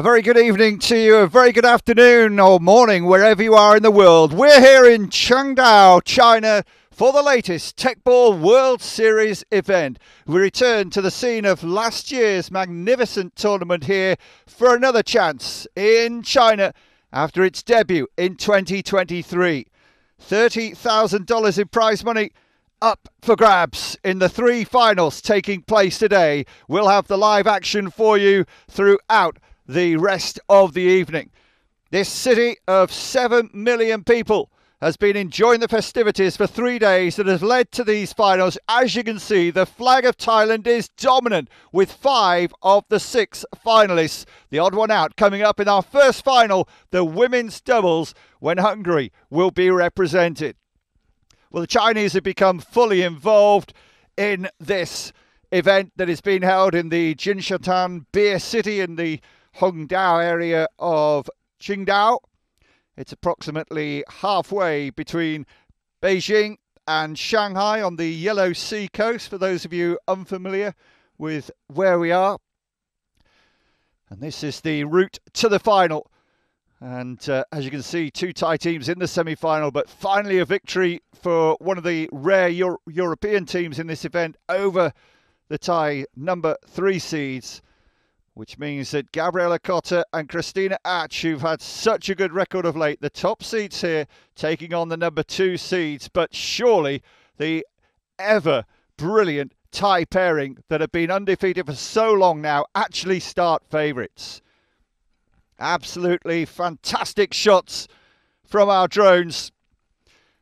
A very good evening to you, a very good afternoon or morning, wherever you are in the world. We're here in Qingdao, China, for the latest Teqball World Series event. We return to the scene of last year's magnificent tournament here for another chance in China after its debut in 2023. $30,000 in prize money up for grabs in the three finals taking place today. We'll have the live action for you throughout the rest of the evening. This city of 7 million people has been enjoying the festivities for three days that has led to these finals. As you can see, the flag of Thailand is dominant with five of the six finalists. The odd one out coming up in our first final, the women's doubles, when Hungary will be represented. Well, the Chinese have become fully involved in this event that is being held in the Jinshantan Beer City in the Hongdao area of Qingdao. It's approximately halfway between Beijing and Shanghai on the Yellow Sea coast, for those of you unfamiliar with where we are. And this is the route to the final. And uh, as you can see, two Thai teams in the semi final, but finally a victory for one of the rare Euro- European teams in this event over the Thai number three seeds which means that Gabriella Kota and Krisztina Acs, who've had such a good record of late, the top seeds here taking on the number two seeds, but surely the ever brilliant Thai pairing that have been undefeated for so long now actually start favourites. Absolutely fantastic shots from our drones.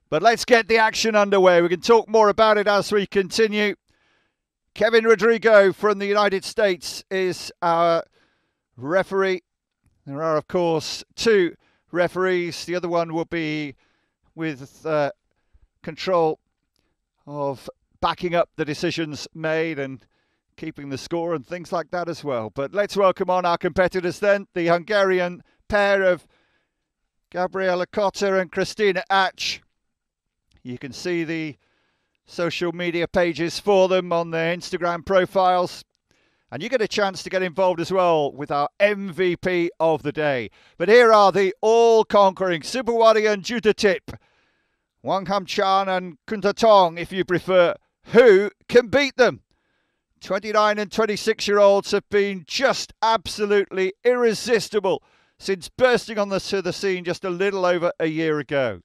But let's get the action underway. We can talk more about it as we continue. Kevin Rodrigo from the United States is our referee. There are, of course, two referees. The other one will be with uh, control of backing up the decisions made and keeping the score and things like that as well. But let's welcome on our competitors then. The Hungarian pair of Gabriella Kota and Krisztina Acs. You can see the social media pages for them on their Instagram profiles. And you get a chance to get involved as well with our MVP of the day. But here are the all conquering Suphawadi and Jutatip. Wang Ham Chan and Kuntatong, if you prefer. Who can beat them? 29 and 26 year olds have been just absolutely irresistible since bursting on the, to the scene just a little over a year ago.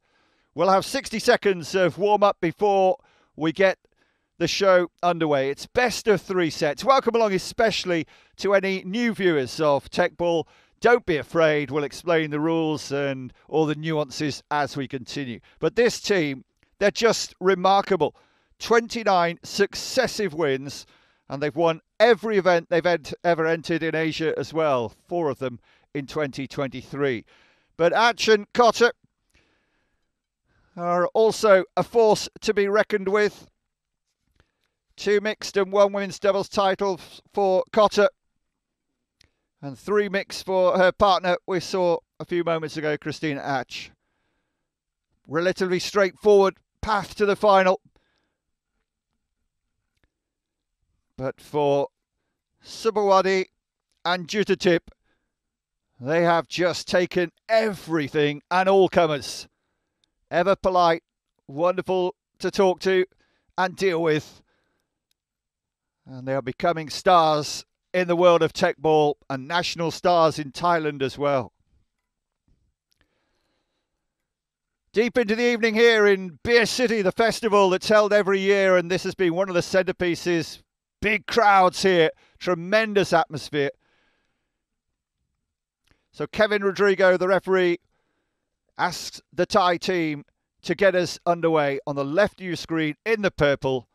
We'll have 60 seconds of warm up before we get the show underway. It's best of three sets. Welcome along, especially to any new viewers of Teqball. Don't be afraid, we'll explain the rules and all the nuances as we continue. But this team, they're just remarkable. 29 successive wins, and they've won every event they've ent- ever entered in Asia as well, four of them in 2023. But Action Kota, are also a force to be reckoned with. Two mixed and one women's doubles title for Kota, and three mixed for her partner we saw a few moments ago, Krisztina Acs. Relatively straightforward path to the final. But for Suphawadi and Jutatip, they have just taken everything and all comers ever polite, wonderful to talk to and deal with. And they are becoming stars in the world of Teqball and national stars in Thailand as well. Deep into the evening here in Beer City, the festival that's held every year, and this has been one of the centerpieces. Big crowds here, tremendous atmosphere. So Kevin Rodrigo, the referee, asks the Thai team to get us underway on the left of your screen in the purple.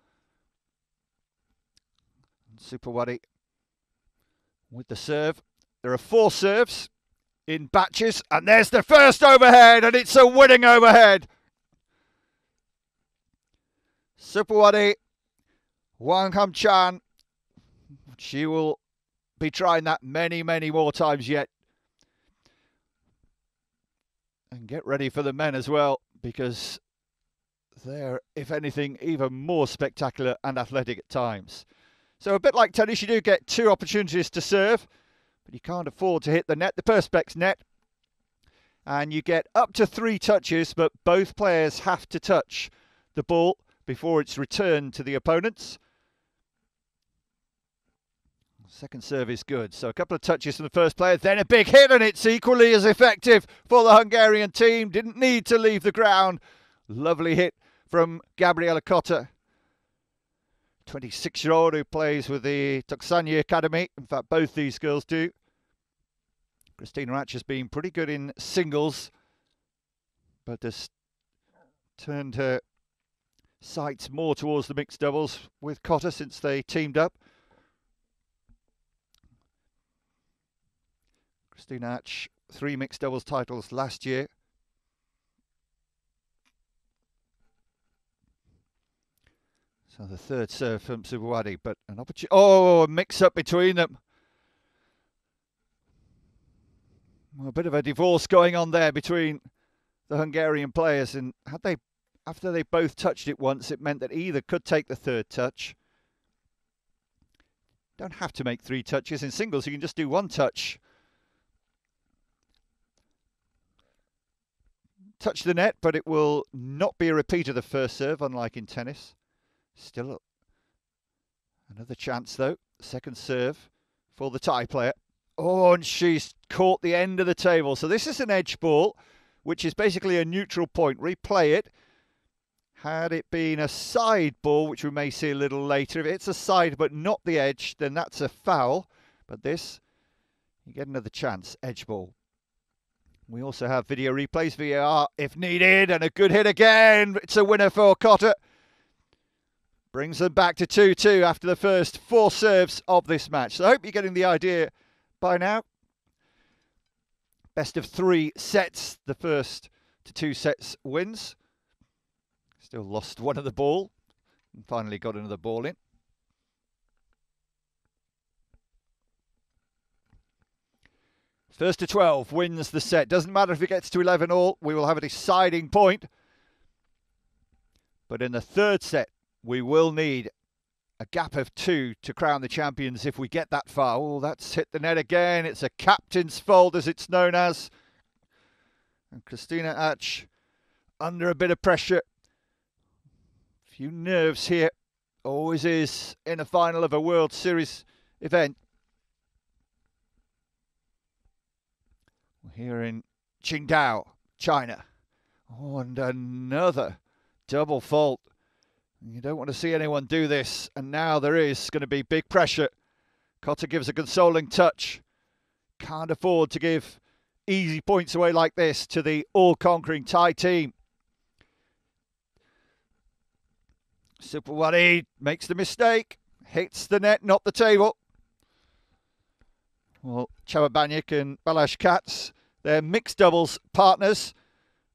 Suphawadi with the serve. There are four serves in batches, and there's the first overhead, and it's a winning overhead. Suphawadi, Wang Ham Chan, she will be trying that many, many more times yet. And get ready for the men as well, because they're, if anything, even more spectacular and athletic at times. So a bit like tennis, you do get two opportunities to serve. but you can't afford to hit the net, the Perspex net. And you get up to three touches, but both players have to touch the ball before it's returned to the opponents. Second serve is good. So a couple of touches from the first player, then a big hit, and it's equally as effective for the Hungarian team. Didn't need to leave the ground. Lovely hit from Gabriella Kota. 26 year old who plays with the Toksanya Academy. In fact, both these girls do. Krisztina Acs has been pretty good in singles, but has turned her sights more towards the mixed doubles with Kota since they teamed up. Krisztina Acs, three mixed doubles titles last year. So the third serve from Suphawadi, but an opportunity. Oh, a mix up between them. Well, a bit of a divorce going on there between the Hungarian players, and had they, after they both touched it once, it meant that either could take the third touch. Don't have to make three touches in singles; you can just do one touch. Touch the net, but it will not be a repeat of the first serve, unlike in tennis. Still another chance though. Second serve for the Thai player. Oh, and she's caught the end of the table. So this is an edge ball, which is basically a neutral point. Replay it. Had it been a side ball, which we may see a little later, if it's a side but not the edge, then that's a foul. But this, you get another chance. Edge ball. We also have video replays, VAR if needed, and a good hit again. It's a winner for Kota. Brings them back to 2 2 after the first four serves of this match. So I hope you're getting the idea by now. Best of three sets. The first to two sets wins. Still lost one of the ball. And finally got another ball in. First to 12 wins the set. Doesn't matter if it gets to 11 all, we will have a deciding point. But in the third set, we will need a gap of two to crown the champions if we get that far. Oh, that's hit the net again. It's a captain's fold, as it's known as. And Krisztina Acs under a bit of pressure. Few nerves here. Always is in a final of a World Series event. Here in Qingdao, China. Oh, and another double fault you don't want to see anyone do this, and now there is going to be big pressure. Kota gives a consoling touch. Can't afford to give easy points away like this to the all-conquering Thai team. Suphawadi makes the mistake, hits the net, not the table. Well, Csaba Bányik and Balázs Katz, they're mixed doubles partners,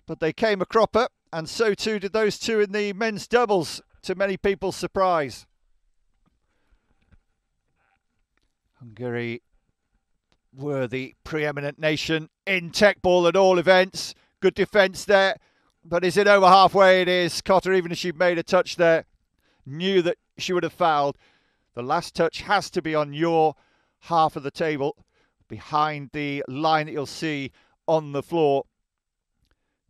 but they came a cropper, and so too did those two in the men's doubles to many people's surprise. Hungary were the preeminent nation in Teqball at all events. Good defence there. But is it over halfway? It is. Kota, even if she made a touch there, knew that she would have fouled. The last touch has to be on your half of the table, behind the line that you'll see on the floor.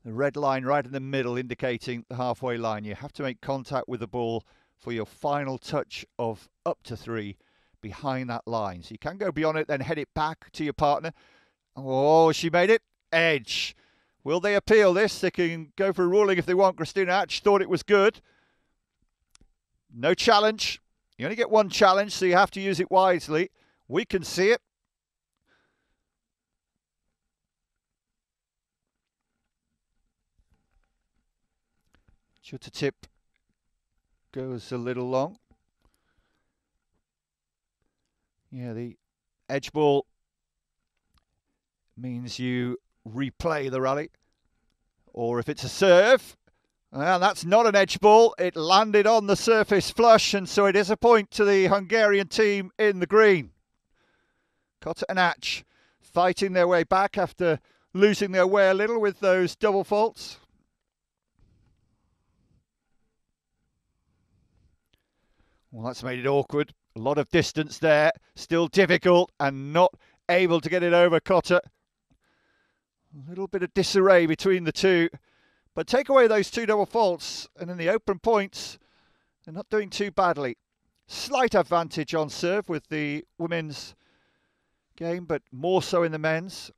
The red line right in the middle indicating the halfway line. You have to make contact with the ball for your final touch of up to three behind that line. So you can go beyond it, then head it back to your partner. Oh, she made it. Edge. Will they appeal this? They can go for a ruling if they want. Krisztina Acs thought it was good. No challenge. You only get one challenge, so you have to use it wisely. We can see it. Jutatip goes a little long. Yeah, the edge ball means you replay the rally. Or if it's a serve, well, that's not an edge ball. It landed on the surface flush, and so it is a point to the Hungarian team in the green. Kota and Acs fighting their way back after losing their way a little with those double faults. Well, that's made it awkward. A lot of distance there. Still difficult and not able to get it over Kota. A little bit of disarray between the two. But take away those two double faults, and in the open points, they're not doing too badly. Slight advantage on serve with the women's game, but more so in the men's.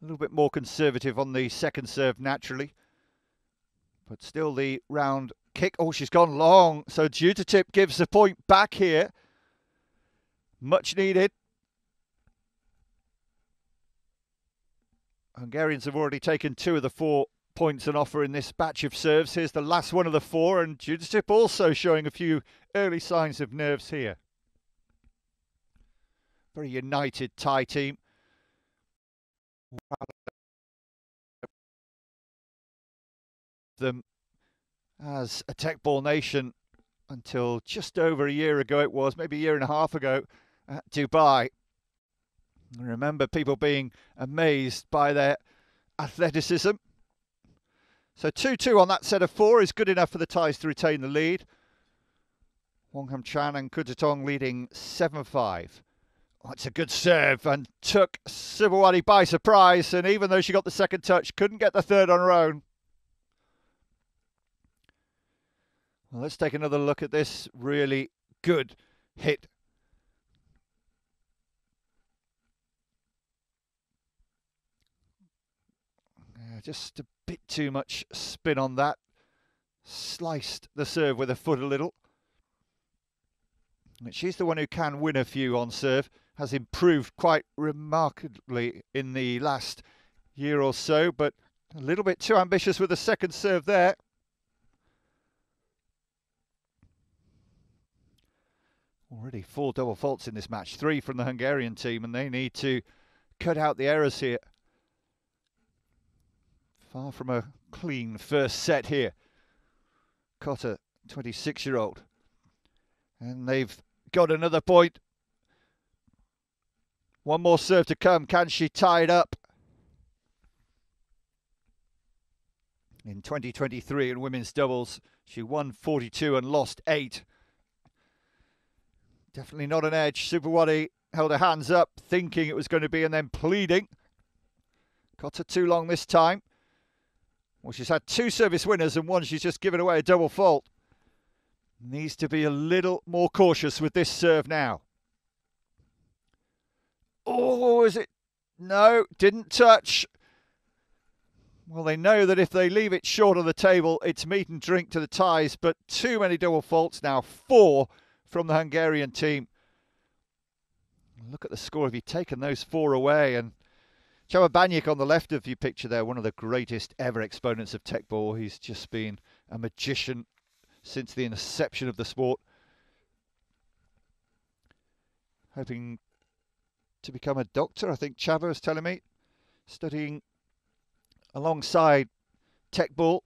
A little bit more conservative on the second serve, naturally. But still the round kick. Oh, she's gone long. So Jutatip gives the point back here. Much needed. Hungarians have already taken two of the four points on offer in this batch of serves. Here's the last one of the four, and Jutatip also showing a few early signs of nerves here. Very united Thai team. Them as a Teqball nation until just over a year ago it was, maybe a year and a half ago at Dubai. I remember people being amazed by their athleticism. So 2-2 on that set of four is good enough for the Thais to retain the lead. Wongkhamchan and Kuntatong leading 7-5. Oh, it's a good serve and took Suphawadi by surprise. And even though she got the second touch, couldn't get the third on her own. Well, let's take another look at this really good hit. Just a bit too much spin on that. Sliced the serve with a foot a little. She's the one who can win a few on serve. Has improved quite remarkably in the last year or so, but a little bit too ambitious with the second serve there. Already four double faults in this match, three from the Hungarian team, and they need to cut out the errors here. Far from a clean first set here. Kota, 26 year old. And they've got another point. One more serve to come. Can she tie it up? In 2023 in women's doubles, she won 42 and lost 8. Definitely not an edge. Suphawadi held her hands up, thinking it was going to be, and then pleading. Got her too long this time. Well, she's had two service winners, and one she's just given away a double fault. Needs to be a little more cautious with this serve now. Oh, is it? No, didn't touch. Well, they know that if they leave it short of the table, it's meat and drink to the Thais, but too many double faults now. Four from the Hungarian team. Look at the score. Have you taken those four away? And Csaba Bányik on the left of your picture there, one of the greatest ever exponents of Teqball. He's just been a magician since the inception of the sport. Hoping to become a doctor, I think Csaba was telling me. Studying alongside Teqball.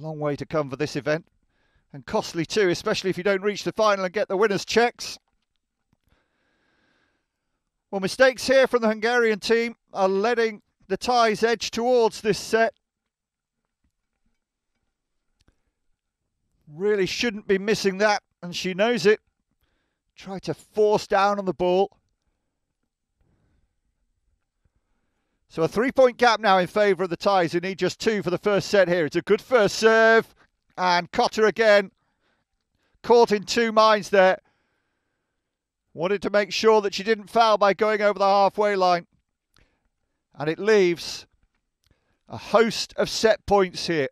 Long way to come for this event and costly too, especially if you don't reach the final and get the winner's checks. Well, mistakes here from the Hungarian team are letting the Thais edge towards this set. Really shouldn't be missing that, and she knows it. Try to force down on the ball. So a three-point gap now in favour of the Thais. who need just two for the first set here. It's a good first serve. And Kota again, caught in two minds there. Wanted to make sure that she didn't foul by going over the halfway line. And it leaves a host of set points here.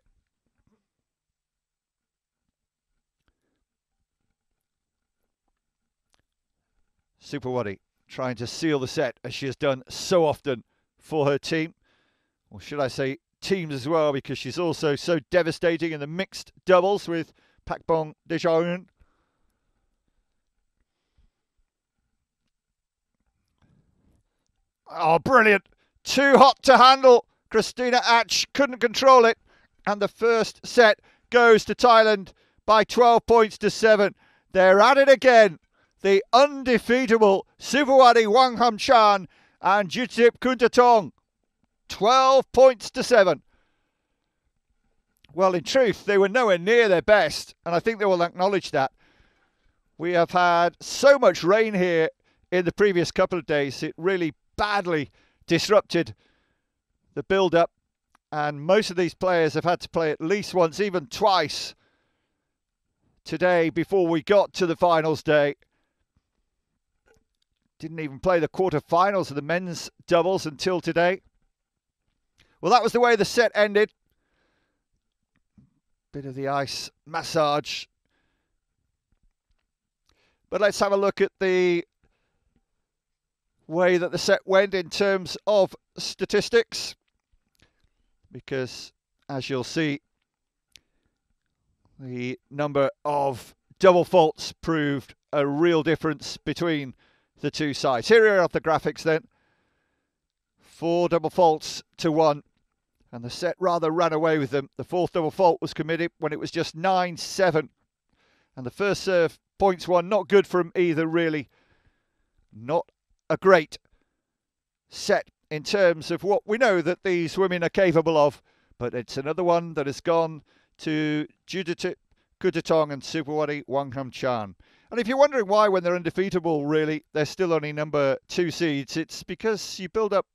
Suphawadi trying to seal the set as she has done so often for her team. Or should I say teams as well because she's also so devastating in the mixed doubles with Pakbong Dejaun. Oh, brilliant. Too hot to handle. Krisztina Acs couldn't control it. And the first set goes to Thailand by 12 points to 7. They're at it again. The undefeatable Suphawadi Wang Ham Chan and Jutatip Kuntatong 12 points to 7. Well, in truth, they were nowhere near their best, and I think they will acknowledge that. We have had so much rain here in the previous couple of days. It really badly disrupted the build up, and most of these players have had to play at least once, even twice today before we got to the finals day. Didn't even play the quarterfinals of the men's doubles until today. Well, that was the way the set ended. Bit of the ice massage. But let's have a look at the way that the set went in terms of statistics. Because, as you'll see, the number of double faults proved a real difference between the two sides. Here are the graphics then. Four double faults to one. And the set rather ran away with them. The fourth double fault was committed when it was just 9 7. And the first serve, points one, not good for from either, really. Not a great set in terms of what we know that these women are capable of. But it's another one that has gone to Judith Kuntatong and Suphawadi Wangham Chan. And if you're wondering why, when they're undefeatable, really, they're still only number two seeds, it's because you build up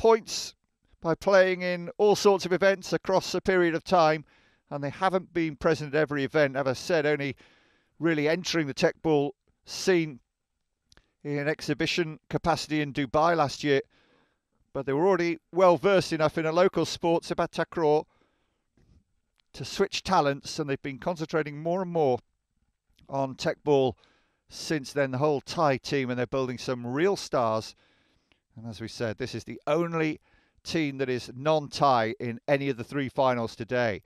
points by playing in all sorts of events across a period of time, and they haven't been present at every event. As I said, only really entering the Teqball scene in an exhibition capacity in Dubai last year, but they were already well versed enough in a local sport, Sepak Takraw, to switch talents, and they've been concentrating more and more on Teqball since then. The whole Thai team, and they're building some real stars. And as we said, this is the only team that is non Thai in any of the three finals today.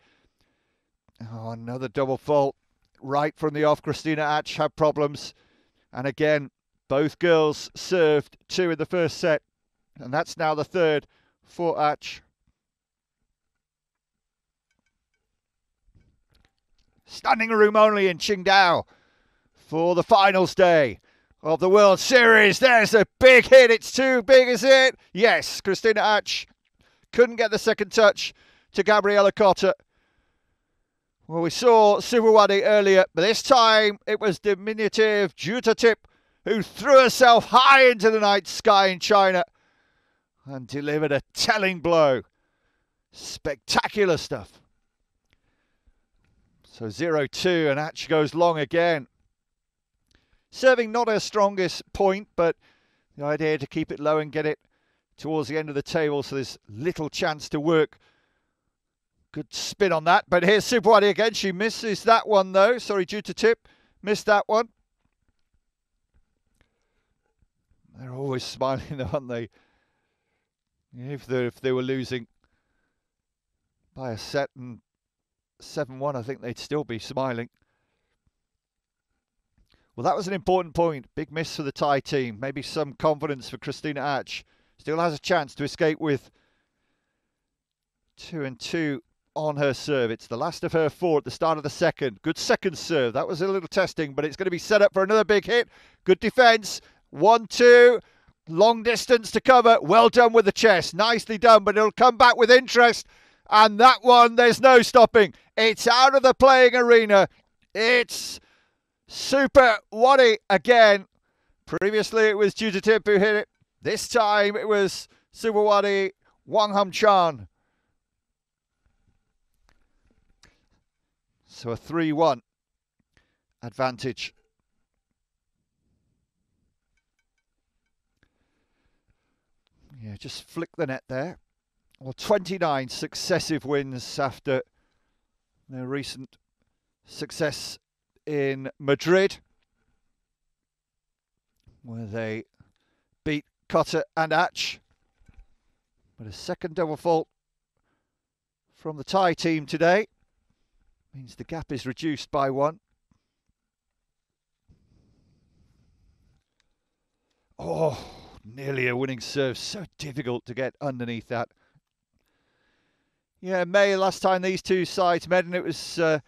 Oh, another double fault right from the off. Krisztina Acs had problems, and again, both girls served two in the first set, and that's now the third for Acs. Standing room only in Qingdao for the finals day of the World Series. There's a big hit. It's too big, is it? Yes, Krisztina Acs couldn't get the second touch to Gabriella Kota. Well, we saw Suphawadi earlier, but this time it was diminutive Jutatip who threw herself high into the night sky in China and delivered a telling blow. Spectacular stuff. So 0 2, and Acs goes long again. Serving not her strongest point, but the idea to keep it low and get it towards the end of the table so there's little chance to work. Good spin on that, but here's Suphawadi again. She misses that one though. Sorry, Jutatip. Missed that one. They're always smiling, aren't they? If they if they were losing by a set and 7 1, I think they'd still be smiling. Well, that was an important point. Big miss for the Thai team. Maybe some confidence for Krisztina Acs. Still has a chance to escape with 2 and 2 on her serve. It's the last of her four at the start of the second. Good second serve. That was a little testing, but it's going to be set up for another big hit. Good defence. 1 2. Long distance to cover. Well done with the chest. Nicely done, but it'll come back with interest. And that one, there's no stopping. It's out of the playing arena. It's Super Wadi again. Previously, it was Jutatip who hit it. This time, it was Suphawadi Wangham Chan. So a 3 1 advantage. Yeah, just flick the net there. Well, 29 successive wins after their recent success in Madrid, where they beat Kota and Acs. But a second double fault from the Thai team today means the gap is reduced by one. Oh, nearly a winning serve. So difficult to get underneath that. Yeah, May, last time these two sides met, and it was uh,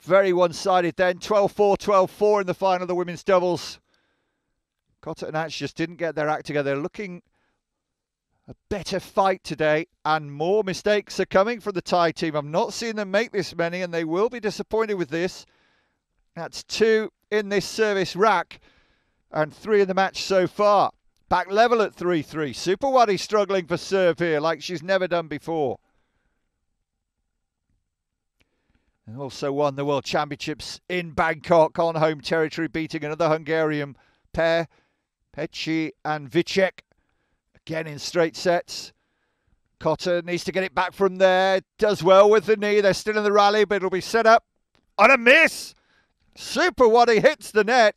very one-sided then. 12-4, 12-4 in the final of the women's doubles. Kota and Acs just didn't get their act together. They're looking a better fight today, and more mistakes are coming from the Thai team. I'm not seeing them make this many, and they will be disappointed with this. That's two in this service rack and three in the match so far. Back level at 3 3. Suphawadi struggling for serve here like she's never done before. And also won the World Championships in Bangkok on home territory, beating another Hungarian pair, Pecci and Vicek, again in straight sets. Kota needs to get it back from there. Does well with the knee. They're still in the rally, but it'll be set up on a miss. Suphawadi hits the net.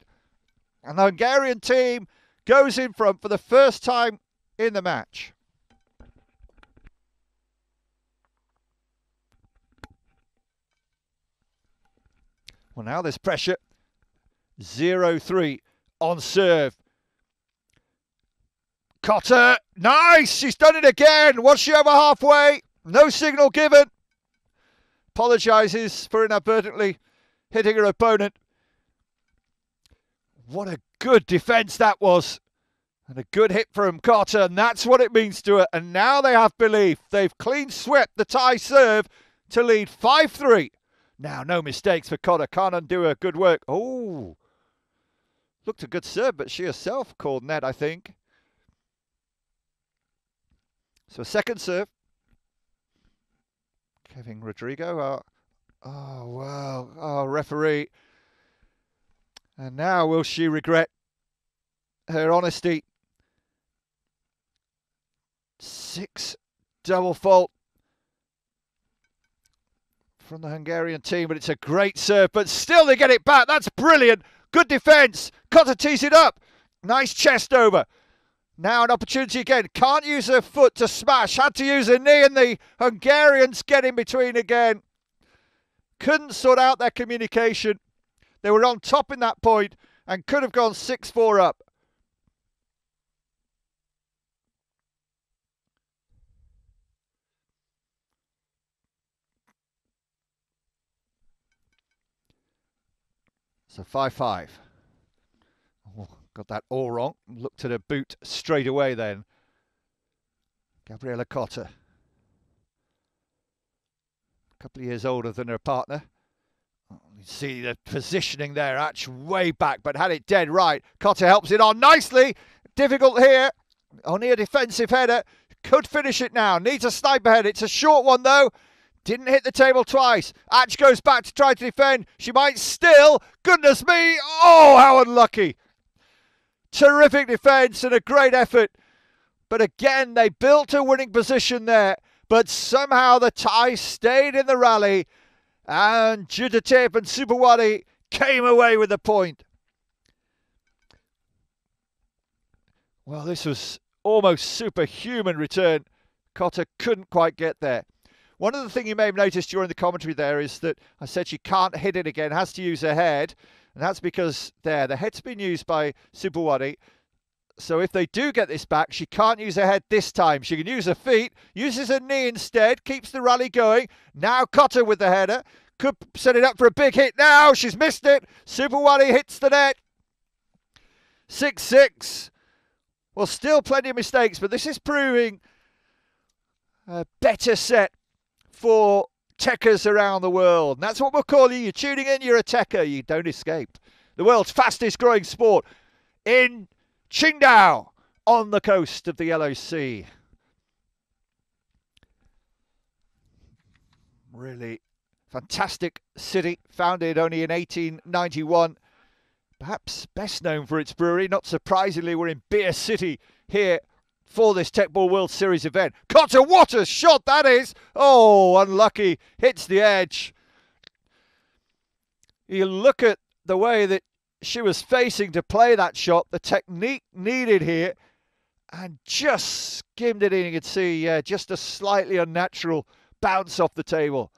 And the Hungarian team goes in front for the first time in the match. Well, now there's pressure. 0 3 on serve. Kota, nice! She's done it again. Was she over halfway? No signal given. Apologises for inadvertently hitting her opponent. What a good defence that was. And a good hit from Kota, and that's what it means to her. And now they have belief. They've clean swept the Thai serve to lead 5 3. Now, no mistakes for Kota. Can't undo her good work. Oh, looked a good serve, but she herself called net, I think. So, second serve. Kevin Rodrigo. Oh, oh well. Oh, referee. And now will she regret her honesty? Six double fault from the Hungarian team, but it's a great serve. But still, they get it back. That's brilliant. Good defence. Kota tees it up. Nice chest over. Now an opportunity again. Can't use her foot to smash. Had to use her knee, and the Hungarians get in between again. Couldn't sort out their communication. They were on top in that point and could have gone 6 4 up. So 5 5. Oh, got that all wrong. Looked at a boot straight away then. Gabriella Kota. A couple of years older than her partner. Oh, you see the positioning there, actually way back, but had it dead right. Kota helps it on nicely. Difficult here. Only a defensive header. Could finish it now. Needs a sniper head. It's a short one though. Didn't hit the table twice. Acs goes back to try to defend. She might still. Goodness me. Oh, how unlucky. Terrific defence and a great effort. But again, they built a winning position there. But somehow the Thai stayed in the rally and Jutatip and Suphawadi came away with the point. Well, this was almost superhuman return. Kota couldn't quite get there. One of the things you may have noticed during the commentary there is that I said she can't hit it again, has to use her head. And that's because there, the head's been used by Suphawadi. So if they do get this back, she can't use her head this time. She can use her feet, uses her knee instead, keeps the rally going. Now Kota with the header. Could set it up for a big hit now. She's missed it. Suphawadi hits the net. 6 6. Well, still plenty of mistakes, but this is proving a better set for Teqers around the world. And that's what we're calling you. You're tuning in, you're a Teqer. You don't escape. The world's fastest growing sport in Qingdao on the coast of the Yellow Sea. Really fantastic city, founded only in 1891. Perhaps best known for its brewery. Not surprisingly, we're in Beer City here for this Teqball World Series event. Kota, what a shot that is! Oh, unlucky. Hits the edge. You look at the way that she was facing to play that shot, the technique needed here, and just skimmed it in. You can see uh, just a slightly unnatural bounce off the table.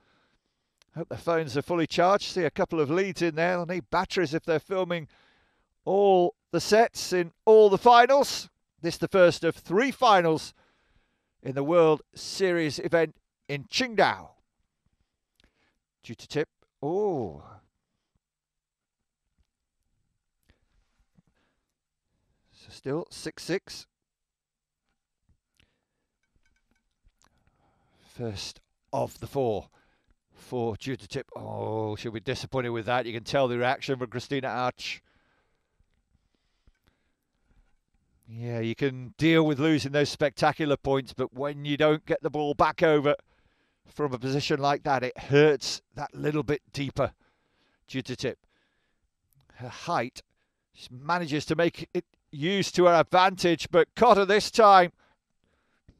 Hope the phones are fully charged. See a couple of leads in there. They'll need batteries if they're filming all the sets in all the finals. This the first of three finals in the World Series event in Qingdao. Jutatip. Oh, So still 6 6. First of the four for Jutatip. Oh, she'll be disappointed with that. You can tell the reaction from Krisztina Acs. Yeah, you can deal with losing those spectacular points, but when you don't get the ball back over from a position like that, it hurts that little bit deeper. Jutatip. Her height, manages to make it used to her advantage, but Kota this time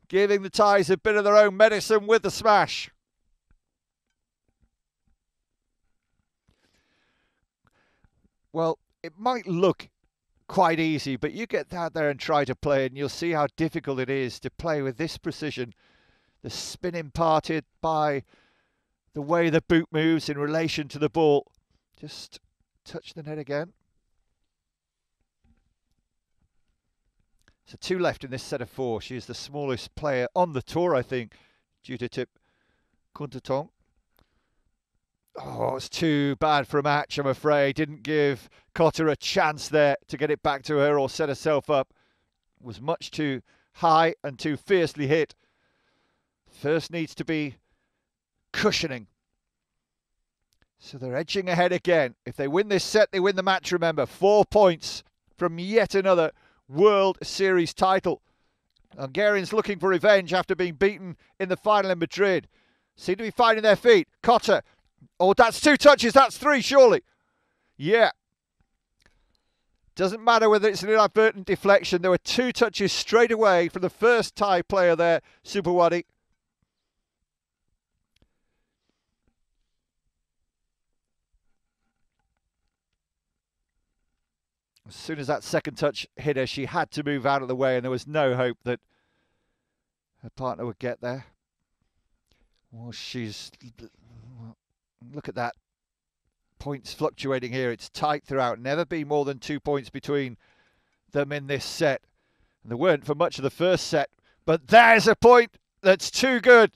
giving the Thais a bit of their own medicine with the smash. Well, it might look quite easy, but you get out there and try to play, and you'll see how difficult it is to play with this precision. The spin imparted by the way the boot moves in relation to the ball. Just touch the net again. So two left in this set of four. She is the smallest player on the tour, I think, Jutatip Kuntatong. Oh, it's too bad for a match, I'm afraid. Didn't give Kota a chance there to get it back to her or set herself up. Was much too high and too fiercely hit. First needs to be cushioning. So they're edging ahead again. If they win this set, they win the match, remember. Four points from yet another World Series title. Hungarians looking for revenge after being beaten in the final in Madrid. Seem to be finding their feet. Kota. Oh, that's two touches. That's three, surely. Yeah. Doesn't matter whether it's an inadvertent deflection. There were two touches straight away from the first Thai player there, Suphawadi. As soon as that second touch hit her, she had to move out of the way, and there was no hope that her partner would get there. Well, she's. Look at that. Points fluctuating here. It's tight throughout. Never be more than two points between them in this set. And there weren't for much of the first set. But there's a point that's too good.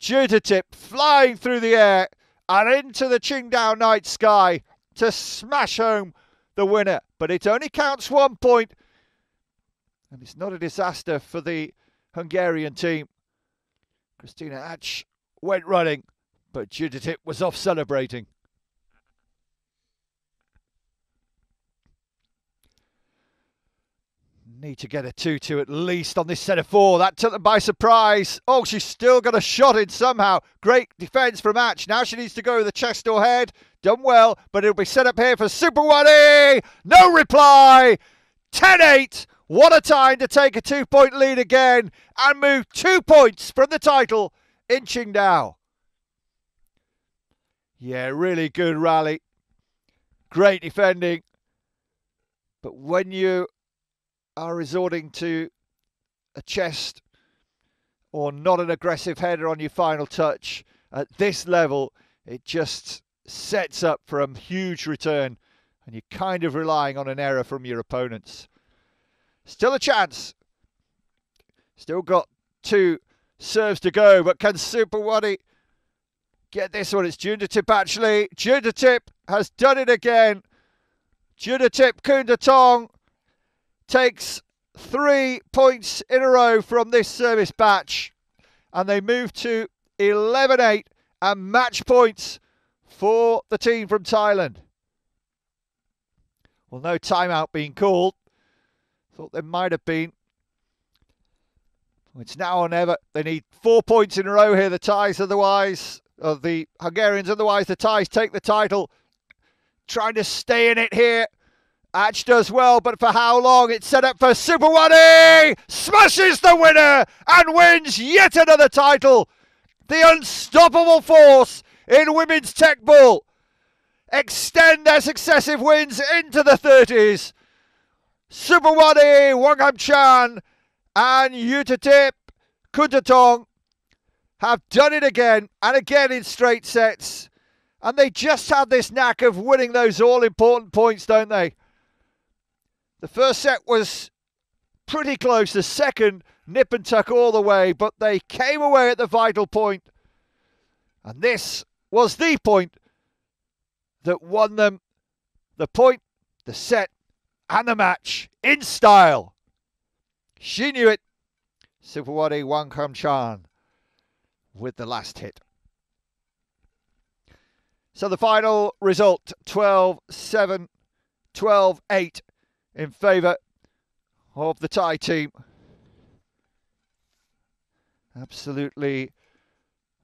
Jutatip flying through the air and into the Qingdao night sky to smash home the winner. But it only counts one point, and it's not a disaster for the Hungarian team. Krisztina Acs went running, but Judith was off celebrating. Need to get a 2 2 at least on this set of four. That took them by surprise. Oh, she's still got a shot in somehow. Great defence from Acs. Now she needs to go with the chest or head. Done well, but it'll be set up here for Super Suphawadi. No reply. 10 8. What a time to take a two point lead again and move two points from the title in Qingdao. Yeah, really good rally. Great defending. But when you are resorting to a chest or not an aggressive header on your final touch at this level, it just sets up for a huge return and you're kind of relying on an error from your opponents. Still a chance. Still got two serves to go, but can Suphawadi get this one? It's Jutatip actually. Jutatip has done it again. Jutatip Kuntatong takes three points in a row from this service batch. And they move to 11 8 and match points for the team from Thailand. Well, no timeout being called. Thought there might have been. It's now or never. They need four points in a row here, the Thais, otherwise, of the Hungarians, otherwise, the Thais take the title. Trying to stay in it here. Acs does well, but for how long? It's set up for Suphawadi! Smashes the winner and wins yet another title. The unstoppable force in women's Teqball extend their successive wins into the 30s. Suphawadi, Wang Chan, and Jutatip Kuntatong have done it again and again in straight sets. And they just have this knack of winning those all important points, don't they? The first set was pretty close. The second, nip and tuck all the way, but they came away at the vital point. And this was the point that won them the point, the set, and the match in style. She knew it. Suphawadi Wangkam Chan with the last hit. So the final result 12 7, 12 8 in favour of the Thai team. Absolutely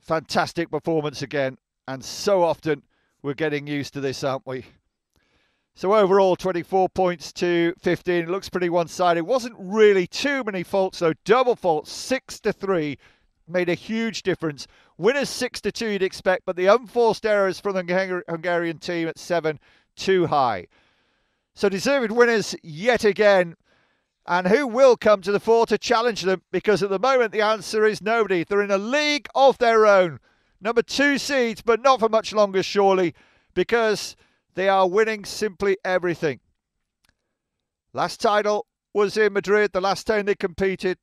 fantastic performance again, and so often we're getting used to this, aren't we? So overall, 24 points to 15. It looks pretty one-sided. Wasn't really too many faults though. Double faults, six to three, made a huge difference. Winners six to two, you'd expect, but the unforced errors from the Hungarian team at seven, too high. So deserved winners yet again. And who will come to the fore to challenge them? Because at the moment the answer is nobody. They're in a league of their own. Number two seeds, but not for much longer, surely, because they are winning simply everything. Last title was in Madrid, the last time they competed.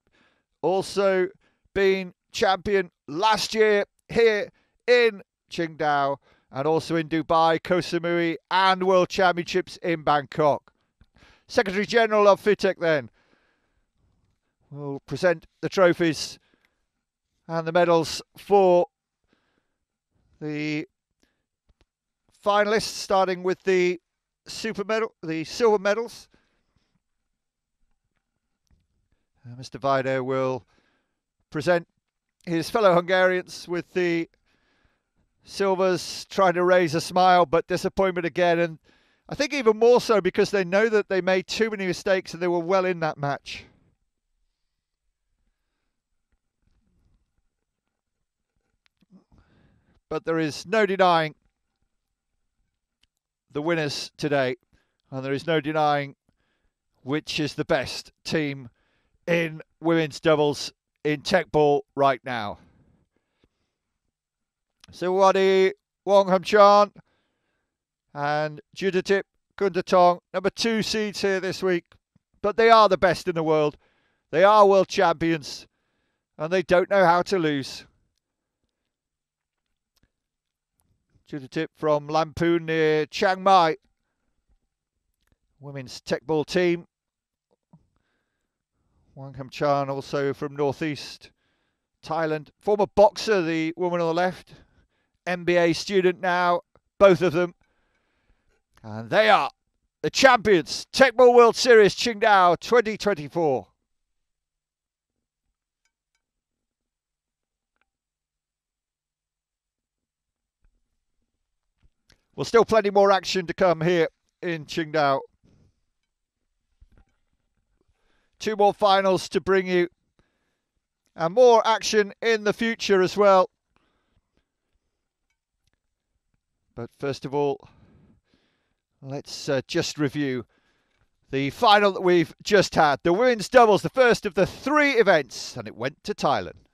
Also being champion last year here in Qingdao and also in Dubai, Koh Samui, and World Championships in Bangkok. Secretary General of FITEQ then will present the trophies and the medals for the finalists, starting with the super medal, the silver medals. Uh, Mr. Vido will present his fellow Hungarians with the silvers, trying to raise a smile, but disappointment again. And I think even more so because they know that they made too many mistakes and they were well in that match. But there is no denying the winners today, and there is no denying which is the best team in women's doubles in Teqball right now. Silwadi Wong Ham Chan and Jutatip Kuntatong, number two seeds here this week. But they are the best in the world. They are world champions and they don't know how to lose. Jutatip from Lamphun near Chiang Mai. Women's Teqball team. Wongkhamchan also from Northeast Thailand. Former boxer, the woman on the left. MBA student now, both of them. And they are the champions, Teqball World Series Qingdao 2024. Well, still plenty more action to come here in Qingdao. Two more finals to bring you. And more action in the future as well. But first of all, let's uh, just review the final that we've just had. The women's doubles, the first of the three events, and it went to Thailand.